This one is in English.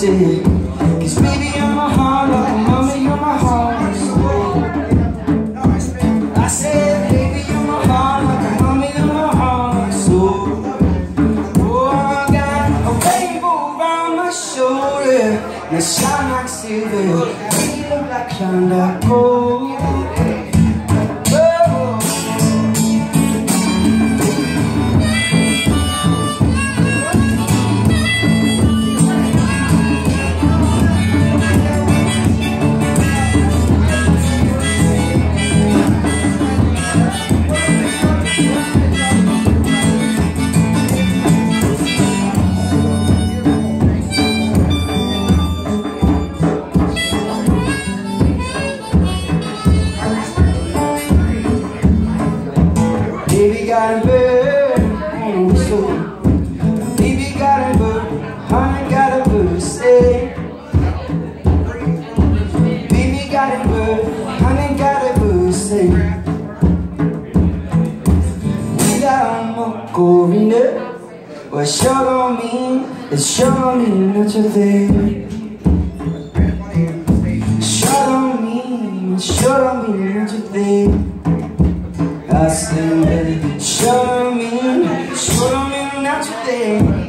say Cause baby you're my heart like mama you're my heart. I said baby you're my heart like mama you're my heart. So Oh I got a rainbow my shoulder. And it shine like silver. You look like Klondike oh, gold 고민을 Well, sure don't mean, it sure don't mean what you think Sure don't mean, it sure not what you think I said, sure don't me, sure me not mean what you think